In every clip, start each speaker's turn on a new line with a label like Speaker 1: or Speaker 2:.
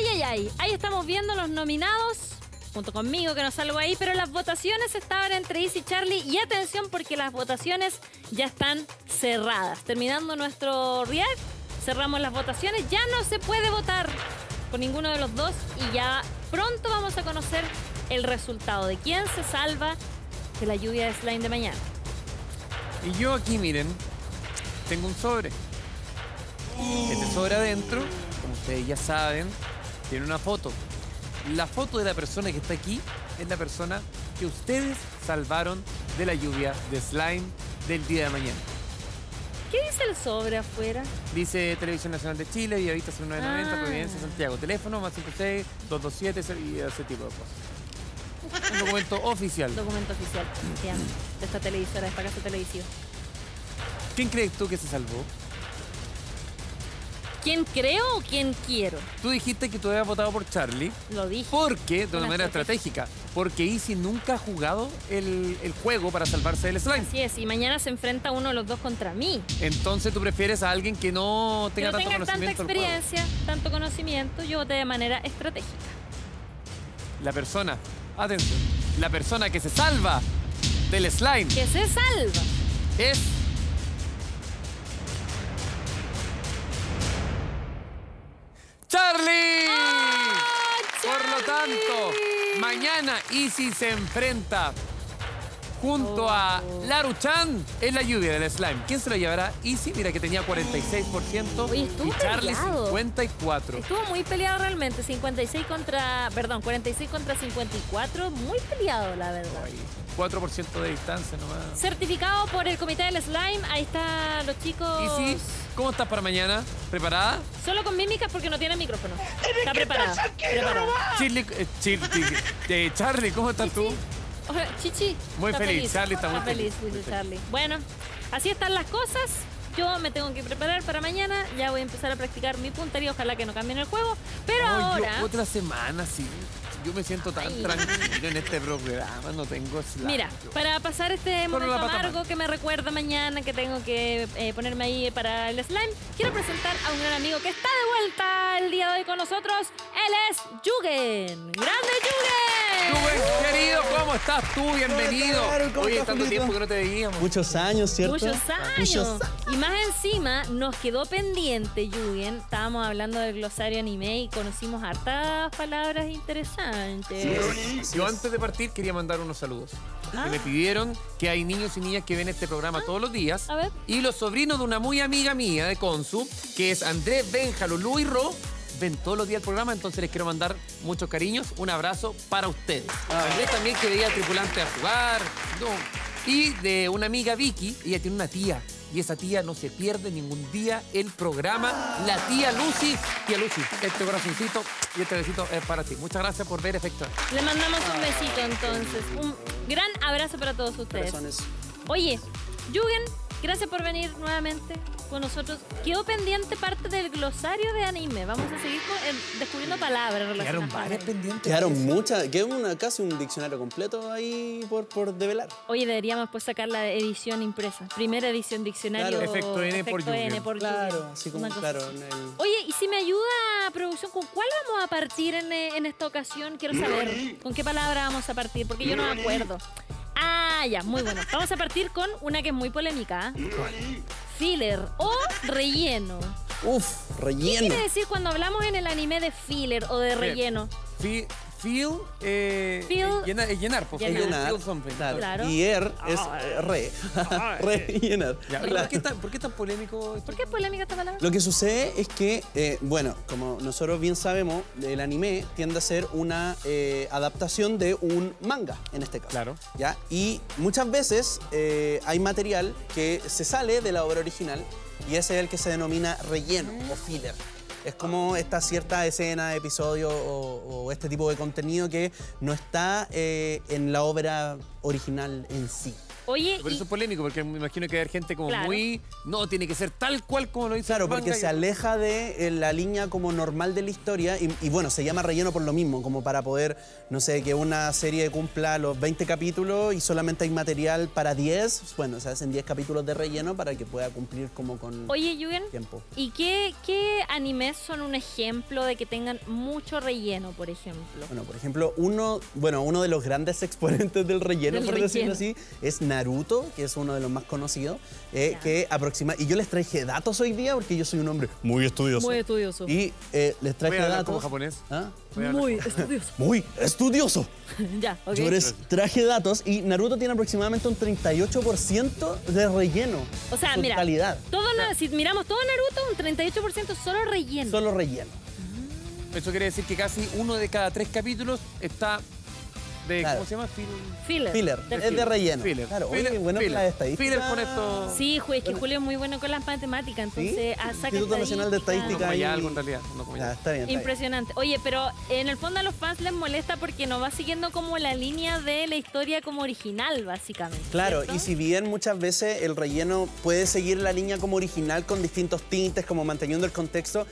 Speaker 1: Ay, ay, ay. Ahí estamos viendo los nominados. Junto conmigo, que no salgo ahí, pero las votaciones estaban entre Easy y Charlie. Y atención, porque las votaciones ya están cerradas. Terminando nuestro react, cerramos las votaciones. Ya no se puede votar por ninguno de los dos. Y ya pronto vamos a conocer el resultado de quién se salva de la lluvia de slime de mañana.
Speaker 2: Y yo aquí, miren, tengo un sobre. Este sobre adentro, como ustedes ya saben, tiene una foto. La foto de la persona que está aquí es la persona que ustedes salvaron de la lluvia de slime del día de mañana.
Speaker 1: ¿Qué dice el sobre afuera?
Speaker 2: Dice Televisión Nacional de Chile, Villavista 0990,
Speaker 1: Ah.
Speaker 2: Providencia, Santiago. Teléfono más 56 227 y ese tipo de cosas. Un documento oficial.
Speaker 1: Documento oficial ya, de esta televisora, de esta casa televisiva.
Speaker 2: ¿Quién crees tú que se salvó?
Speaker 1: ¿Quién creo o quién quiero?
Speaker 2: Tú dijiste que tú habías votado por Charlie.
Speaker 1: Lo dije.
Speaker 2: Porque, de una manera estratégica, porque Easy nunca ha jugado el, el juego para salvarse del slime.
Speaker 1: Así es, y mañana se enfrenta uno de los dos contra mí.
Speaker 2: Entonces tú prefieres a alguien que no
Speaker 1: Que
Speaker 2: tenga
Speaker 1: no
Speaker 2: tanto
Speaker 1: tenga tanta
Speaker 2: conocimiento juego.
Speaker 1: experiencia, tanto conocimiento, yo voté de manera estratégica.
Speaker 2: La persona, atención, la persona que se salva del slime
Speaker 1: Que se salva.
Speaker 2: es... ¡Charlie! Por lo tanto, mañana Easy se enfrenta junto a. Laruchan en la lluvia del slime. ¿Quién se lo llevará? Easy, mira que tenía 46%
Speaker 1: Oye, estuvo
Speaker 2: y Charlie
Speaker 1: peleado.
Speaker 2: 54.
Speaker 1: Estuvo muy peleado realmente, 56 contra, perdón, 46 contra 54, muy peleado la verdad.
Speaker 2: Ay, 4% de distancia nomás.
Speaker 1: Certificado por el comité del slime, ahí están los chicos.
Speaker 2: Easy, ¿cómo estás para mañana? ¿Preparada?
Speaker 1: Solo con mímicas porque no tiene micrófono. Está preparada. preparada.
Speaker 2: Chile, eh, Chile, eh, Charlie, ¿cómo estás tú?
Speaker 1: Chichi.
Speaker 2: Muy feliz, Charlie está muy
Speaker 1: feliz.
Speaker 2: feliz, muy
Speaker 1: dice
Speaker 2: feliz.
Speaker 1: Charlie. Bueno, así están las cosas. Yo me tengo que preparar para mañana. Ya voy a empezar a practicar mi puntería. Ojalá que no cambien el juego. Pero
Speaker 2: Ay, yo
Speaker 1: ahora.
Speaker 2: otra semana, sí. Yo me siento tan
Speaker 1: Ay.
Speaker 2: tranquilo en este programa, no tengo slime.
Speaker 1: Mira, para pasar este
Speaker 2: Solo
Speaker 1: momento amargo que me recuerda mañana que tengo que eh, ponerme ahí para el slime, quiero presentar a un gran amigo que está de vuelta el día de hoy con nosotros. Él es Yugen. ¡Grande Yugen!
Speaker 2: Rubén, querido, ¿cómo estás tú? Bienvenido.
Speaker 3: Claro, ¿cómo
Speaker 2: Oye,
Speaker 3: estás,
Speaker 2: tanto tiempo que no te veíamos.
Speaker 3: Muchos años, ¿cierto?
Speaker 1: Muchos años.
Speaker 3: Muchos
Speaker 1: Y más encima nos quedó pendiente, Yugen. Estábamos hablando del glosario anime y conocimos hartas palabras interesantes.
Speaker 2: Yo antes de partir quería mandar unos saludos.
Speaker 1: Ah.
Speaker 2: Que me pidieron que hay niños y niñas que ven este programa todos los días.
Speaker 1: A ver.
Speaker 2: Y los sobrinos de una muy amiga mía de Consu, que es Andrés, Benja, Lulú y Ro, ven todos los días el programa, entonces les quiero mandar muchos cariños, un abrazo para ustedes.
Speaker 1: Ah.
Speaker 2: Andrés también que veía tripulante a jugar. no. Y de una amiga Vicky, ella tiene una tía. Y esa tía no se pierde ningún día el programa. La tía Lucy. Tía Lucy, este corazoncito y este besito es para ti. Muchas gracias por ver Efecto.
Speaker 1: Le mandamos un besito entonces. Un gran abrazo para todos ustedes.
Speaker 3: Corazones.
Speaker 1: Oye, Yugen, gracias por venir nuevamente con nosotros. Quedó pendiente parte del glosario de anime. Vamos a seguir con- eh, descubriendo palabras
Speaker 2: Quedaron
Speaker 1: relacionadas con
Speaker 2: varias pendientes.
Speaker 3: Quedaron muchas, quedó una, casi un diccionario completo ahí por, por develar.
Speaker 1: Oye, deberíamos pues sacar la edición impresa. Primera edición diccionario.
Speaker 3: Claro.
Speaker 2: Efecto N por
Speaker 1: Efecto N por
Speaker 3: Claro, así como, claro. el-
Speaker 1: Oye, y si me ayuda producción, ¿con cuál vamos a partir en, eh, en esta ocasión? Quiero saber. ¿Con qué palabra vamos a partir? Porque yo no me acuerdo. Ah, ya, muy bueno. Vamos a partir con una que es muy polémica. ¿eh? Filler o relleno.
Speaker 3: Uf,
Speaker 1: ¿Qué
Speaker 3: relleno.
Speaker 1: quiere decir cuando hablamos en el anime de filler o de relleno?
Speaker 2: Fi- feel, eh,
Speaker 1: Feel-
Speaker 2: eh, llenar, eh, llenar, por favor.
Speaker 1: Llenar.
Speaker 3: Llenar,
Speaker 2: Feel something.
Speaker 3: claro.
Speaker 1: Claro.
Speaker 3: Y er es
Speaker 2: Ah,
Speaker 3: eh, re. re y llenar.
Speaker 2: Ya,
Speaker 3: Claro.
Speaker 2: ¿por, qué tan, ¿Por qué tan polémico esto?
Speaker 1: ¿Por qué es polémica esta palabra?
Speaker 3: Lo que sucede es que, eh, bueno, como nosotros bien sabemos, el anime tiende a ser una eh, adaptación de un manga, en este caso.
Speaker 2: Claro.
Speaker 3: ¿Ya? Y muchas veces eh, hay material que se sale de la obra original y ese es el que se denomina relleno o filler. Es como esta cierta escena, episodio o, este tipo de contenido que no está eh, en la obra original en sí.
Speaker 1: Oye,
Speaker 2: Por
Speaker 1: y-
Speaker 2: eso es polémico, porque me imagino que hay gente como
Speaker 1: Claro.
Speaker 2: muy. No, tiene que ser tal cual como lo dice
Speaker 3: Claro,
Speaker 2: el
Speaker 3: porque se aleja de eh, la línea como normal de la historia y, y bueno, se llama relleno por lo mismo, como para poder, no sé, que una serie cumpla los 20 capítulos y solamente hay material para 10, bueno, se hacen 10 capítulos de relleno para que pueda cumplir como con
Speaker 1: oye, Yugen,
Speaker 3: tiempo.
Speaker 1: ¿y qué, qué animes son un ejemplo de que tengan mucho relleno, por ejemplo?
Speaker 3: Bueno, por ejemplo, uno, bueno, uno de los grandes exponentes del relleno,
Speaker 1: Del
Speaker 3: por decirlo
Speaker 1: relleno.
Speaker 3: así, es Naruto, que es uno de los más conocidos, eh, que aproxima... Y yo les traje datos hoy día porque yo soy un hombre muy estudioso.
Speaker 1: Muy estudioso.
Speaker 3: Y eh, les
Speaker 2: Voy
Speaker 3: traje
Speaker 2: a hablar
Speaker 3: datos...
Speaker 2: como japonés.
Speaker 3: ¿Ah?
Speaker 2: Voy a
Speaker 1: Muy estudioso.
Speaker 3: Muy estudioso.
Speaker 1: ya, ok.
Speaker 3: Yo les traje datos y Naruto tiene aproximadamente un 38% de relleno.
Speaker 1: O sea, mira,
Speaker 3: totalidad.
Speaker 1: todo, si miramos todo Naruto, un 38% solo relleno.
Speaker 3: Solo relleno.
Speaker 2: Eso quiere decir que casi uno de cada tres capítulos está de.
Speaker 3: Claro.
Speaker 2: ¿Cómo se llama? Fil-
Speaker 1: Filler.
Speaker 3: Filler.
Speaker 1: De
Speaker 3: Es de relleno.
Speaker 2: Filler.
Speaker 3: Claro, oye,
Speaker 2: Filler,
Speaker 3: bueno,
Speaker 2: filler.
Speaker 3: la estadística.
Speaker 2: Filler con esto.
Speaker 1: Sí, es que Julio es muy bueno con las matemáticas, entonces ah, saca
Speaker 3: Instituto Nacional de
Speaker 2: No
Speaker 3: Estadística.
Speaker 2: como ya
Speaker 3: y-
Speaker 2: algo en realidad. No
Speaker 3: ya. está bien. está bien.
Speaker 1: Impresionante. Oye, pero en el fondo a los fans les molesta porque no va siguiendo como la línea de la historia como original, básicamente.
Speaker 3: Claro,
Speaker 1: ¿cierto?
Speaker 3: y si bien muchas veces el relleno puede seguir la línea como original con distintos tintes, como manteniendo el contexto,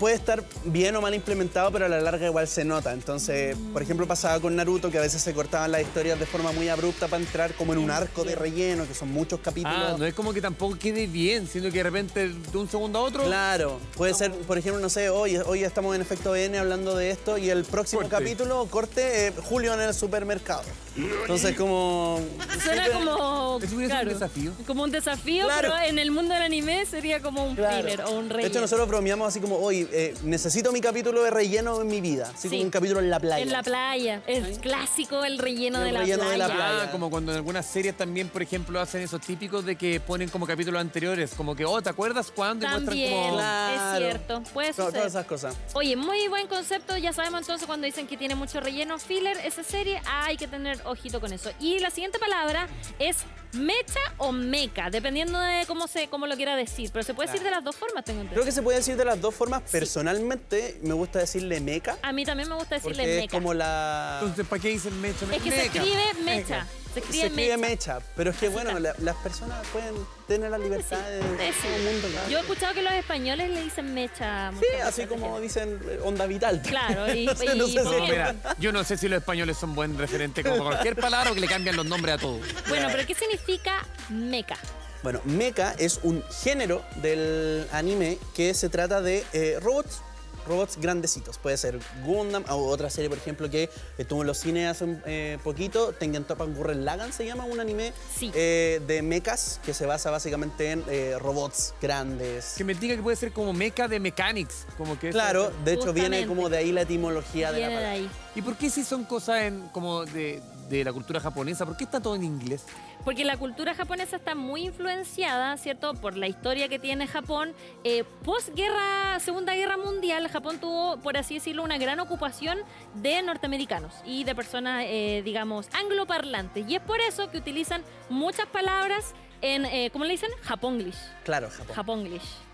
Speaker 3: puede estar bien o mal implementado, pero a la larga igual se nota. Entonces, por ejemplo, pasaba con Naruto, que a veces se cortaban las historias de forma muy abrupta para entrar como en un arco de relleno, que son muchos capítulos.
Speaker 2: Ah, no es como que tampoco quede bien, sino que de repente de un segundo a otro.
Speaker 3: Claro, puede ser, por ejemplo, no sé, hoy, hoy estamos en Efecto N hablando de esto y el próximo
Speaker 2: Corte.
Speaker 3: capítulo, corte, eh, Julio en el supermercado. Entonces, como...
Speaker 1: Suena como.
Speaker 2: Eso hubiera sido un desafío.
Speaker 1: Como un desafío,
Speaker 3: Claro.
Speaker 1: pero en el mundo del anime sería como un
Speaker 3: Claro.
Speaker 1: filler o un
Speaker 3: De
Speaker 1: relleno.
Speaker 3: hecho, nosotros bromeamos así como, hoy necesito mi capítulo de relleno en mi vida. Así
Speaker 1: Sí.
Speaker 3: como un capítulo en la playa.
Speaker 1: En la playa. Es clásico el relleno,
Speaker 3: El
Speaker 1: de, la
Speaker 3: relleno de la
Speaker 1: playa.
Speaker 3: playa.
Speaker 2: Ah, como cuando en algunas series también, por ejemplo, hacen esos típicos de que ponen como capítulos anteriores, como que, oh, ¿te acuerdas cuándo? Y muestran
Speaker 1: También,
Speaker 2: como...
Speaker 3: Claro.
Speaker 1: es cierto. Puede suceder.
Speaker 3: Todas esas cosas.
Speaker 1: Oye, muy buen concepto. Ya sabemos entonces cuando dicen que tiene mucho relleno filler esa serie, hay que tener ojito con eso. Y la siguiente palabra es mecha o meca, dependiendo de cómo se cómo lo quiera decir. Pero se puede decir de las dos formas, tengo
Speaker 3: Creo
Speaker 1: entendido.
Speaker 3: que se puede decir de las dos formas. Personalmente, me gusta decirle meca.
Speaker 1: A mí también me gusta decirle
Speaker 3: Porque es
Speaker 1: meca.
Speaker 3: como la...
Speaker 2: Entonces, ¿para qué dicen mecha?
Speaker 1: Es que se escribe mecha. Se escribe,
Speaker 3: se escribe
Speaker 1: mecha.
Speaker 3: mecha. Pero es que, bueno, la- las personas pueden tener la libertad de...
Speaker 1: Sí.
Speaker 3: todo el mundo, claro.
Speaker 1: Yo he escuchado que los españoles le dicen mecha.
Speaker 3: Sí, así como dicen eh, onda vital.
Speaker 1: Claro, y-
Speaker 3: no sé, no
Speaker 1: y-
Speaker 3: sé
Speaker 1: ¿por
Speaker 3: si-
Speaker 2: No, mira, yo no sé si los españoles son buen referente como cualquier palabra o que le cambian los nombres a todo.
Speaker 1: Bueno, pero ¿qué significa meca?
Speaker 3: Bueno, mecha es un género del anime que se trata de eh, robots. Robots grandecitos. Puede ser Gundam o otra serie, por ejemplo, que estuvo en los cines hace un eh, poquito. Tengen Toppa Gurren Lagann se llama un anime
Speaker 1: Sí.
Speaker 3: eh, de mechas que se basa básicamente en eh, robots grandes.
Speaker 2: Que me diga que puede ser como meca de mechanics. Como que
Speaker 3: Claro, de hecho viene como de ahí la etimología de la
Speaker 1: Viene de
Speaker 3: palabra.
Speaker 1: ahí.
Speaker 2: ¿Y por qué si son cosas en, como de, de la cultura japonesa? ¿Por qué está todo en inglés?
Speaker 1: Porque la cultura japonesa está muy influenciada, ¿cierto? Por la historia que tiene Japón. Eh, Postguerra, Segunda Guerra Mundial, Japón tuvo, por así decirlo, una gran ocupación de norteamericanos y de personas, eh, digamos, angloparlantes. Y es por eso que utilizan muchas palabras en, eh, ¿cómo le dicen? Japonglish.
Speaker 3: Claro, Japón.
Speaker 1: Japonglish.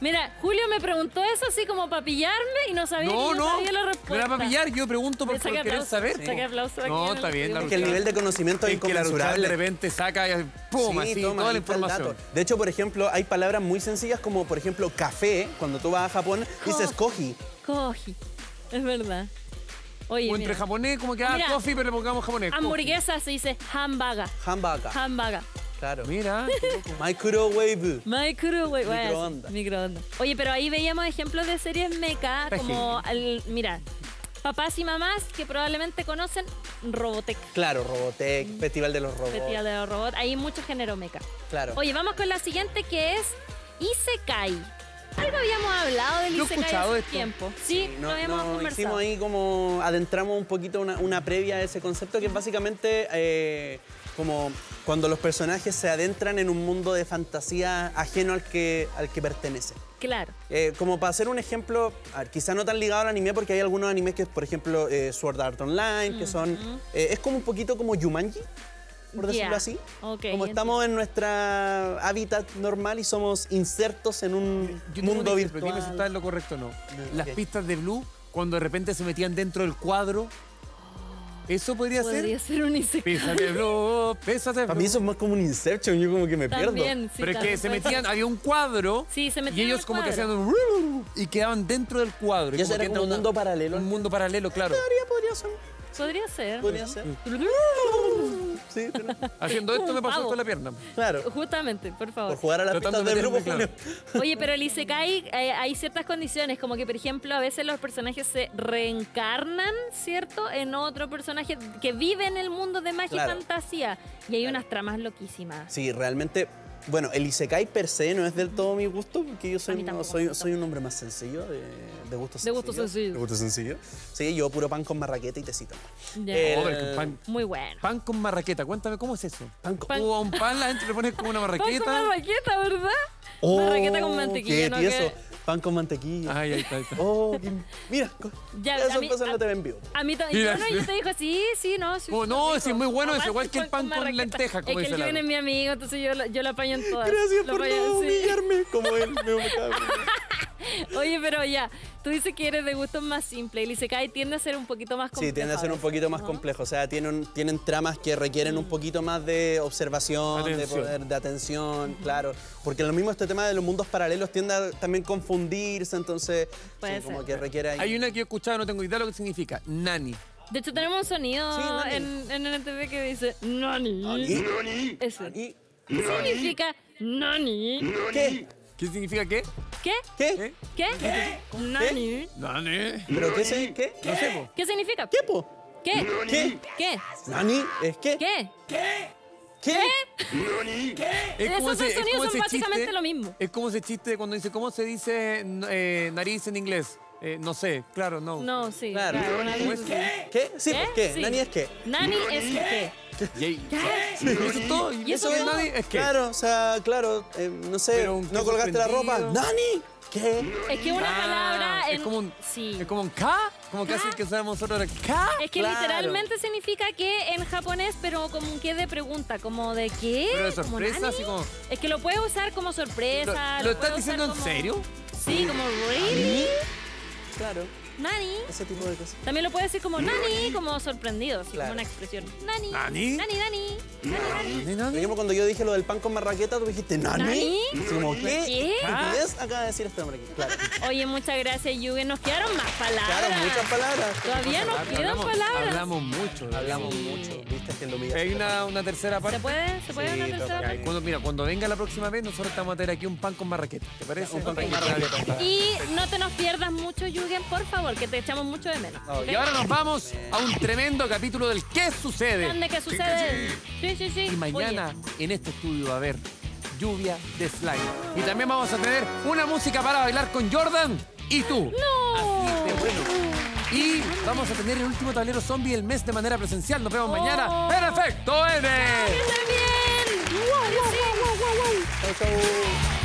Speaker 1: Mira, Julio me preguntó eso así como para pillarme y no sabía,
Speaker 2: No,
Speaker 1: no
Speaker 2: no,
Speaker 1: sabía la
Speaker 2: me
Speaker 1: respuesta.
Speaker 2: da para pillar. Yo pregunto por, por querer
Speaker 1: aplauso,
Speaker 2: saber.
Speaker 1: saqué aplauso aquí
Speaker 2: No, está bien, la
Speaker 3: Que el nivel de conocimiento es
Speaker 2: Es que la Ruchan de
Speaker 3: inconmensurable.
Speaker 2: repente saca, y pum,
Speaker 3: Sí,
Speaker 2: así,
Speaker 3: toma,
Speaker 2: toda la información.
Speaker 3: De hecho, por ejemplo, hay palabras muy sencillas como, por ejemplo, café. Cuando tú vas a Japón, dices koji.
Speaker 1: Koji. Es verdad. Oye,
Speaker 2: O entre
Speaker 1: mira,
Speaker 2: japonés, como que, ah,
Speaker 1: Mira,
Speaker 2: coffee, pero le pongamos japonés. coffee.
Speaker 1: hamburguesa se dice hamburger.
Speaker 3: Hamburger.
Speaker 1: Hamburger.
Speaker 3: Claro.
Speaker 2: Mira,
Speaker 3: Microwave.
Speaker 1: Microwave. bueno,
Speaker 3: Microondas.
Speaker 1: Microondas. Oye, pero ahí veíamos ejemplos de series mecha
Speaker 2: Está
Speaker 1: como, al- mira, papás y mamás que probablemente conocen Robotech.
Speaker 3: Claro, Robotech, Festival de los Robots.
Speaker 1: Festival de los robots. Hay mucho género mecha.
Speaker 3: Claro.
Speaker 1: Oye, vamos con la siguiente que es Isekai. Algo habíamos hablado del Isekai
Speaker 2: escuchado
Speaker 1: hace
Speaker 2: esto.
Speaker 1: tiempo. Sí,
Speaker 3: No,
Speaker 1: lo habíamos
Speaker 3: no,
Speaker 1: conversado.
Speaker 3: hicimos ahí como adentramos un poquito una, una previa a ese concepto que es básicamente eh, como cuando los personajes se adentran en un mundo de fantasía ajeno al que, al que pertenecen.
Speaker 1: Claro.
Speaker 3: Eh, como para hacer un ejemplo, a ver, quizá no tan ligado al anime porque hay algunos animes que, por ejemplo, eh, Sword Art Online, que son... eh, es como un poquito como Jumanji, por decirlo así.
Speaker 1: ok,
Speaker 3: como estamos en nuestra hábitat normal y somos insertos en un
Speaker 2: yo
Speaker 3: mundo virtual.
Speaker 2: Dime si está en lo correcto o no. Las
Speaker 3: ok.
Speaker 2: pistas de Blue, cuando de repente se metían dentro del cuadro. Eso podría,
Speaker 1: Podría
Speaker 2: ser.
Speaker 1: ser un Isekai.
Speaker 2: Pésate, Blue, pésate,
Speaker 3: Para mí eso es más como un Inception, yo como que me pierdo.
Speaker 1: También, sí,
Speaker 2: Pero es que se metían,
Speaker 1: ser.
Speaker 2: había un cuadro
Speaker 1: Sí, se
Speaker 2: y
Speaker 1: metían en
Speaker 2: ellos
Speaker 1: el
Speaker 2: como que hacían un y quedaban dentro del cuadro.
Speaker 3: Y eso
Speaker 2: como
Speaker 3: era
Speaker 2: que
Speaker 3: como un mundo paralelo.
Speaker 2: Un mundo paralelo, claro.
Speaker 3: Podría, podría ser.
Speaker 1: Podría ser.
Speaker 3: Podría ser. Sí,
Speaker 2: Haciendo esto me pasó
Speaker 1: Pavo.
Speaker 2: esto en la pierna.
Speaker 3: claro.
Speaker 1: Justamente, por favor.
Speaker 3: Por jugar a las
Speaker 2: Tratando
Speaker 3: pistas
Speaker 2: de
Speaker 3: del grupo
Speaker 2: meterme,
Speaker 3: Julio.
Speaker 1: Oye, pero el Isekai eh, hay ciertas condiciones, como que por ejemplo a veces los personajes se reencarnan, ¿cierto? En otro personaje que vive en el mundo de magia
Speaker 3: Claro.
Speaker 1: y fantasía. Y hay unas tramas loquísimas.
Speaker 3: Sí, realmente. Bueno, el Isekai per se no es del todo mi gusto, porque yo soy,
Speaker 1: tampoco,
Speaker 3: un hombre más sencillo, de, de gusto
Speaker 1: De
Speaker 3: sencillo.
Speaker 1: gusto sencillo.
Speaker 3: De gusto sencillo. Sí, yo puro pan con marraqueta y tecito. Eh,
Speaker 2: con pan,
Speaker 1: Muy bueno.
Speaker 2: pan con marraqueta. Cuéntame, ¿cómo es eso?
Speaker 3: Pan con...
Speaker 1: Pan-
Speaker 2: un pan la gente le pones como una
Speaker 1: Pan con
Speaker 2: marraqueta.
Speaker 1: marraqueta, ¿verdad?
Speaker 3: Oh,
Speaker 1: marraqueta con mantequilla,
Speaker 3: qué
Speaker 1: ¿no?
Speaker 3: tieso.
Speaker 1: Que-
Speaker 3: Pan con mantequilla.
Speaker 2: Ay, ahí está, ahí está.
Speaker 3: Oh, qué- mira,
Speaker 1: Ya,
Speaker 3: eso
Speaker 1: a mí-
Speaker 3: pasa en
Speaker 1: a-
Speaker 3: la TV en vivo.
Speaker 1: A mí
Speaker 2: Mira,
Speaker 1: también.
Speaker 2: sí.
Speaker 1: yo te dijo, sí, sí, no. Sí,
Speaker 2: Oh,
Speaker 1: sí,
Speaker 2: no,
Speaker 1: rico.
Speaker 2: sí, es muy bueno, es
Speaker 1: Aguante
Speaker 2: igual que el pan con
Speaker 1: marraqueta.
Speaker 2: lenteja, como
Speaker 1: Es que
Speaker 2: dice
Speaker 1: el es mi amigo, entonces yo, lo- yo lo apaño en todas.
Speaker 3: Gracias
Speaker 1: Lo
Speaker 3: por
Speaker 1: apaño,
Speaker 3: no
Speaker 1: sí.
Speaker 3: humillarme como él. Me, cago.
Speaker 1: Oye, pero ya, tú dices que eres de gustos más simples. El Isekai tiende a ser un poquito más complejo.
Speaker 3: Sí, tiende a ser un poquito más
Speaker 1: ¿no?
Speaker 3: complejo. O sea, tienen, tienen tramas que requieren un poquito más de observación, de
Speaker 2: Atención.
Speaker 3: poder, de atención, claro. Porque lo mismo este tema de los mundos paralelos tiende a también confundirse, entonces
Speaker 1: Puede
Speaker 3: sí, como que requiere ahí.
Speaker 2: Hay una que he escuchado, no tengo idea de lo que significa. Nani.
Speaker 1: De hecho, tenemos un sonido
Speaker 3: Sí, Nani.
Speaker 1: en, en NTV que dice Nani. Ese.
Speaker 3: ¿Y?
Speaker 1: ¿Qué significa Nani?
Speaker 3: ¿Qué?
Speaker 2: ¿Qué significa qué?
Speaker 1: ¿Qué?
Speaker 3: ¿Qué?
Speaker 1: ¿Qué? Nani.
Speaker 2: Nani.
Speaker 3: ¿Pero qué? se- ¿Qué?
Speaker 2: No sé, po.
Speaker 1: ¿Qué significa?
Speaker 3: ¿Qué, po?
Speaker 1: ¿Qué?
Speaker 3: ¿Qué?
Speaker 1: ¿Qué?
Speaker 3: ¿Nani? ¿Es qué?
Speaker 1: ¿Qué?
Speaker 3: ¿Qué?
Speaker 2: Es como
Speaker 1: Esos dos
Speaker 2: ese, es
Speaker 1: sonidos
Speaker 2: como
Speaker 1: son básicamente
Speaker 2: chiste.
Speaker 1: lo mismo.
Speaker 2: Es como ese chiste cuando dice, ¿cómo se dice eh, nariz en inglés? Eh, no sé, claro, no.
Speaker 1: No, sí.
Speaker 3: Claro.
Speaker 1: claro, una
Speaker 2: ¿Cómo
Speaker 1: vez
Speaker 2: es?
Speaker 1: sí.
Speaker 3: ¿Qué? Sí,
Speaker 1: ¿Qué?
Speaker 3: pues, ¿qué?
Speaker 1: Sí.
Speaker 3: ¿Nani es qué?
Speaker 1: Nani es qué.
Speaker 2: Y ahí- Eso es todo. Y
Speaker 1: ¿Y
Speaker 2: eso
Speaker 1: eso
Speaker 2: es
Speaker 1: todo?
Speaker 2: Nani es que.
Speaker 3: Claro, o sea, claro, eh, no sé,
Speaker 2: Pero un
Speaker 3: ¿no
Speaker 2: qué
Speaker 3: colgaste la ropa? ¿Nani? ¿Qué?
Speaker 1: Es que una
Speaker 2: Ah,
Speaker 1: palabra en...
Speaker 2: Es como un,
Speaker 1: Sí.
Speaker 2: es como un K, como casi que sabemos nosotros ahora. K.
Speaker 1: Es que
Speaker 3: Claro.
Speaker 1: literalmente significa que en japonés, pero como un qué de pregunta, como de qué.
Speaker 2: Pero de sorpresa, así como.
Speaker 1: Es que lo puedes usar como
Speaker 2: ¿Lo,
Speaker 1: sorpresa.
Speaker 2: lo estás diciendo en
Speaker 1: como-
Speaker 2: serio?
Speaker 1: Sí, como really.
Speaker 3: Claro,
Speaker 1: Nani.
Speaker 3: ese tipo de cosas.
Speaker 1: También lo puedes decir como nani, como sorprendido, así
Speaker 3: Claro.
Speaker 1: como una expresión. Nani.
Speaker 2: ¿Nani?
Speaker 1: Nani, nani. Nani, nani.
Speaker 3: Cuando yo dije lo del pan con marraqueta, tú dijiste, ¿Nani?
Speaker 1: ¿Nani?
Speaker 3: Así como, ¿qué?
Speaker 1: ¿Qué?
Speaker 3: ¿Estupidez acaba de decir este hombre aquí? Claro.
Speaker 1: Oye, muchas gracias, Yugen. Nos quedaron más palabras.
Speaker 3: Claro, muchas palabras.
Speaker 1: Todavía nos quedan
Speaker 2: Hablamos-
Speaker 1: palabras.
Speaker 2: Hablamos mucho.
Speaker 3: Hablamos
Speaker 1: Sí.
Speaker 3: mucho, viste que lo mío.
Speaker 2: Hay una, una tercera parte.
Speaker 1: ¿Se puede? ¿Se puede
Speaker 3: Sí,
Speaker 1: una tercera parte?
Speaker 2: cuando, mira, cuando venga la próxima vez, nosotros estamos a tener aquí un pan con marraqueta. ¿Te parece?
Speaker 3: Un pan con marraqueta.
Speaker 1: Y no te nos pierdas mucho, Yugen, por favor, que te echamos mucho de menos.
Speaker 3: Oh.
Speaker 2: Y ahora nos vamos a un tremendo capítulo del ¿Qué sucede?
Speaker 1: ¿Dónde qué sucede? Sí, sí, sí.
Speaker 2: Y mañana en este estudio va a haber lluvia de slime. Y también vamos a tener una música para bailar con Jordan y tú.
Speaker 1: ¡No!
Speaker 2: Así de bueno. Y vamos a tener el último tablero zombie del mes de manera presencial. Nos vemos
Speaker 1: Oh.
Speaker 2: mañana en Efecto N.
Speaker 1: ¡Que estés bien! ¡Adiós!
Speaker 3: Chau, chau.